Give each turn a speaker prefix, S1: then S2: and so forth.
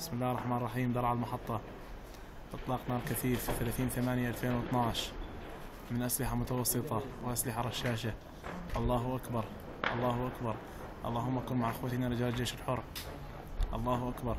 S1: بسم الله الرحمن الرحيم. درع المحطة. أطلقنا الكثيف كثيف 30 8 2012 من أسلحة متوسطة وأسلحة رشاشة. الله أكبر. الله أكبر. اللهم كن مع أخوتنا رجال الجيش الحر. الله أكبر.